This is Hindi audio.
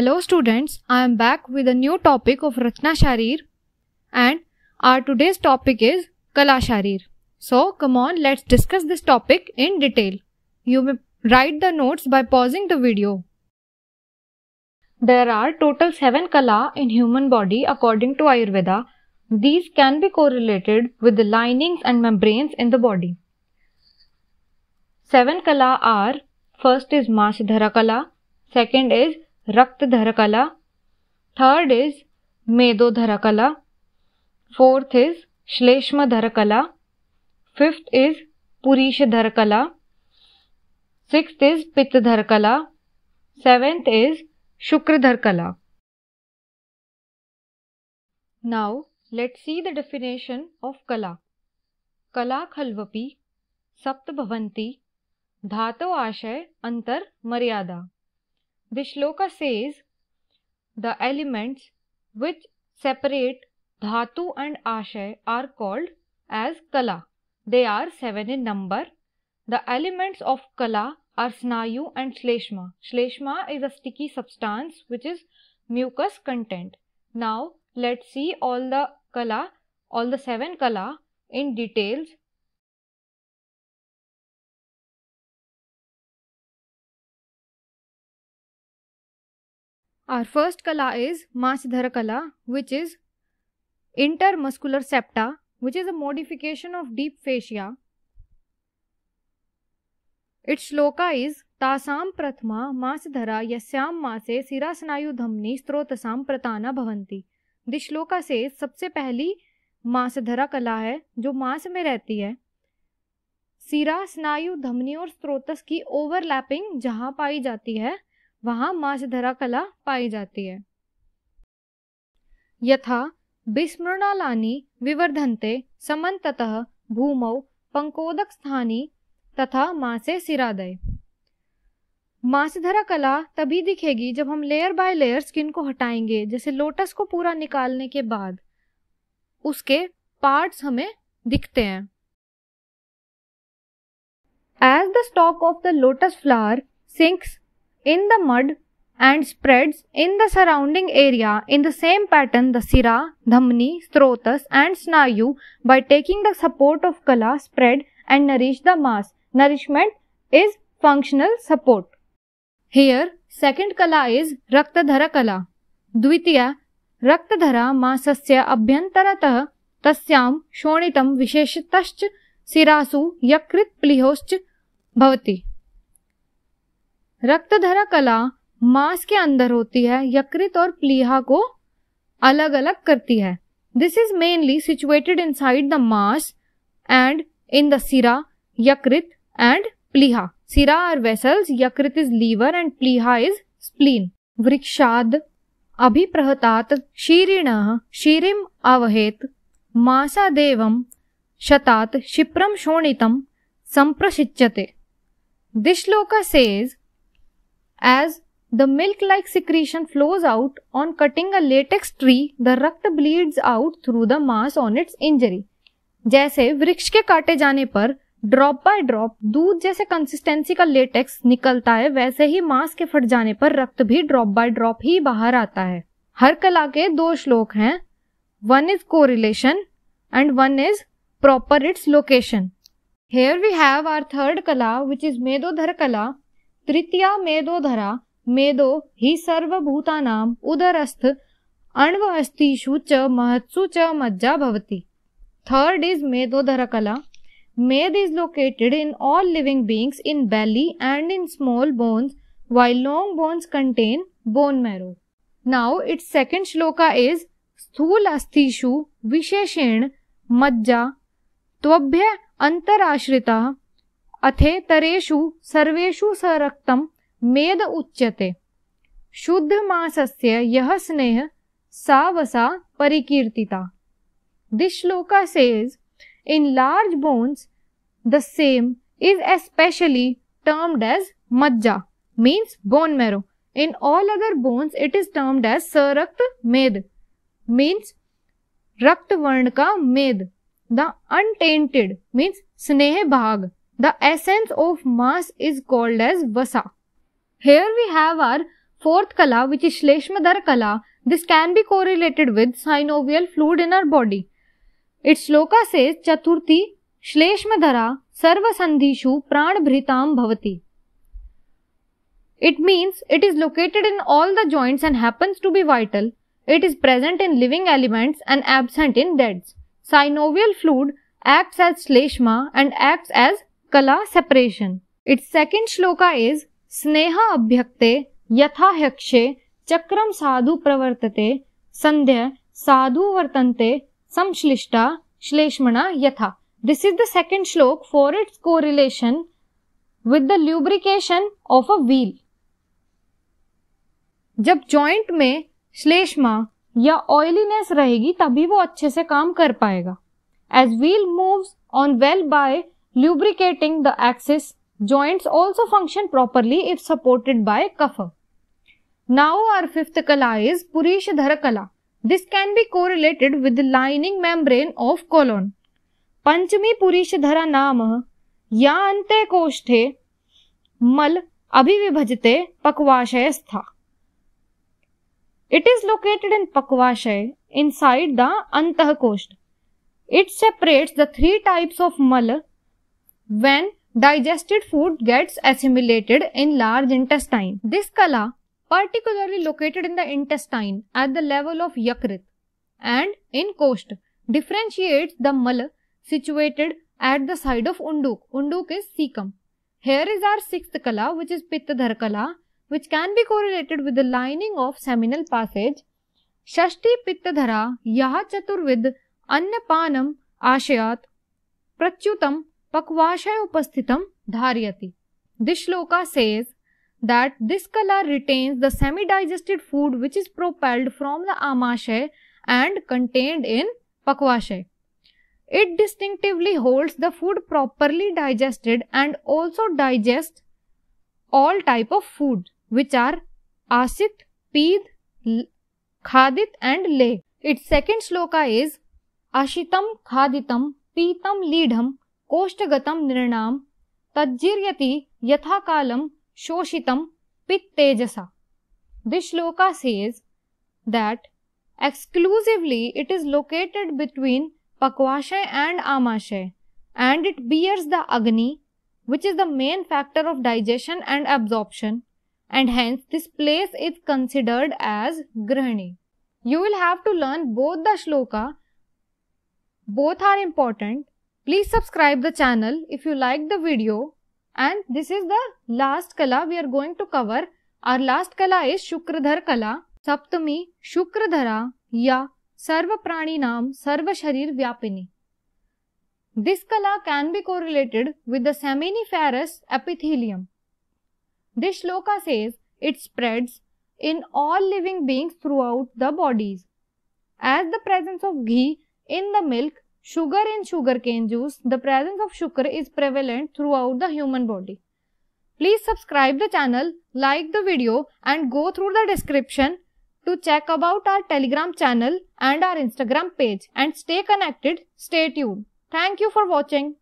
Hello students, I am back with a new topic of Rachna Sharir and our today's topic is Kala Sharir. So come on, let's discuss this topic in detail. You may write the notes by pausing the video. There are total 7 kala in human body according to Ayurveda. These can be correlated with the linings and membranes in the body. 7 kala are first is Masidhara kala, second is रक्तधर कला थर्ड इज़ मेदोधर कला फोर्थ इज़ श्लेष्मधर कला फिफ्थ इज़ पुरीषधर कला सिक्स इज़ पित्तधर कला seventh is Shukradhar kala now let see the definition of kala. Kala खलवपी सप्त धातु आशय, अंतर, मर्यादा. The shloka says the elements which separate dhatu and ashay are called as kala. They are seven in number. The elements of kala are snayu and shleshma. Shleshma is a sticky substance which is mucus content. Now let's see all the kala all the seven kala in details Our first kala is Masidhara kala, which is intermuscular septa, which is a modification of deep fascia. Its shloka is तासाम प्रथमा मासधरा यस्याम मासे सिरासनायु धमनी स्त्रोतसाम प्रताना भवंती दिस श्लोका से सबसे पहली मासधरा कला है जो मास में रहती है सिरा स्नायु धमनी और स्त्रोतस की ओवरलैपिंग जहाँ पाई जाती है वहाँ मासधरा कला पाई जाती है। यथा विस्मृणालानि विवर्धन्ते समन्ततः भूमौ पंकोदक स्थानी तथा मासे सिरादय। मासधरा कला तभी दिखेगी जब हम लेयर बाय लेयर स्किन को हटाएँगे, जैसे लोटस को पूरा निकालने के बाद। उसके पार्ट्स हमें दिखते हैं। As the stalk of the lotus flower sinks in the mud and spreads in the surrounding area in the same pattern the sira, dhamni, strotas and snayu by taking the support of kala spread and nourish the mass. Nourishment is functional support. Here second kala is raktadhara kala. द्वितीया रक्तधरा मासस्य अभ्यन्तरतः तस्यां शोणितं विशेषतश्च सिरासु यकृत प्लिहोश्च भवति रक्तधरा कला मांस के अंदर होती है, यकृत और प्लीहा को अलग अलग करती है। This is mainly situated inside the mass and in the sira yakrit and pliha sira are vessels yakrit is liver and pliha is spleen वृक्षाद अभिप्रहतात शीरिण शीरिम आवहेत मासादेवम शतात क्षिप्रम शोणितम संप्रशिच्यते this shloka says As the milk-like secretion flows out on cutting a latex tree, the रक्त bleeds out through the mass on its injury. जैसे वृक्ष के काटे जाने पर ड्रॉप बाय ड्रॉप दूध जैसे कंसिस्टेंसी का लेटेक्स निकलता है वैसे ही मांस के फट जाने पर रक्त भी ड्रॉप बाय ड्रॉप ही बाहर आता है। हर कला के दो श्लोक हैं। One is correlation and one is proper its location here we have our third kala which is मेदोधर कला तृतीया मेदोधरा मेदो हि सर्वभूतानाम् उदरस्थ अण्वस्थिषु च महत्सु च मज्जा भवति। Third is Medodharakala meda is located in all living beings in belly and in small bones why long bones contain bone marrow now it's second shloka is स्थूल अस्थिषु विशेषेण मज्जा, त्वभ्य अंतराश्रिता अथेतरेषु सर्वेषु स रक्तं मेद उच्यते। शुद्ध मासस्य यह स्नेह, सा वसा परिकीर्तिता। This shloka says in large bones the same is especially termed as majja means bone marrow in all other bones it is termed as sarakta meda means rakta वर्ण का मेद द अनटेंटेड मीन्स स्नेह भाग The essence of mass is called as vasa. Here we have our Fourth kala, which is Shleshmadhar kala, this can be correlated with synovial fluid in our body. Its shloka says Chaturthi Shleshmadhara Sarvasandhishu Pranbhritam Bhavati. It means it is located in all the joints and happens to be vital. It is present in living elements and absent in deads. Synovial fluid acts as shleshma and acts as kala separation it's second shloka is स्नेह अभ्यक्ते यथा हक्षे चक्रम साधु प्रवर्तते संध्य साधु वर्तन्ते संश्लिष्टा श्लेष्मणा यथा this is the second shloka for its correlation with the lubrication of a wheel जब जॉइंट में श्लेष्मा या ऑयलीनेस रहेगी, तभी वो अच्छे से काम कर पाएगा। As wheel moves on well by lubricating the axis joints also function properly if supported by kapha now our fifth kala is purishadhara kala this can be correlated with the lining membrane of colon पंचमी पुरीशधरा नाम या अन्ते कोष्ठे मल अभिविभजते पक्वाशय स्था It is located in Pakvashay inside the Antah Kost. It separates the three types of mal when digested food gets assimilated in large intestine. This kala particularly located in the intestine at the level of yakrit and in coast differentiates the mal situated at the side of unduk. Unduk is cecum. Here is our sixth kala which is pittadhar kala which can be correlated with the lining of seminal passage. Shashti Pittadhara Yaha Chaturvid Annapanam Ashayat Prachutam Pakvashaya Upasthitam Dharyati. This shloka says that this kala retains the semi-digested food which is propelled from the amashay and contained in pakvashay. It distinctively holds the food properly digested and also digests all type of food which are Asit, Pid, Khadit and Le. Its second sloka is Ashitam Khaditam Pitam Lidham Koshtagatam Nirnam Tajjiryati Yathakalam Shoshitam Pit Tejasa. This shloka says that exclusively it is located between Pakvashay and Amashay and it bears the Agni which is the main factor of digestion and absorption and hence this place is considered as Grahani. You will have to learn both the shloka. Both are important. Please subscribe the channel if you like the video. And this is the last kala we are going to cover. Our last kala is Shukradhar kala. Saptami Shukradhara ya Sarva Prani Nam Sarva Sharir Vyapini. This kala can be correlated with the seminiferous epithelium. This shloka says it spreads in all living beings throughout the bodies. As the presence of ghee in the milk, sugar in sugarcane juice, the presence of sugar is prevalent throughout the human body. Please subscribe the channel, like the video and go through the description to check about our telegram channel and our Instagram page and stay connected. Stay tuned. Thank you for watching.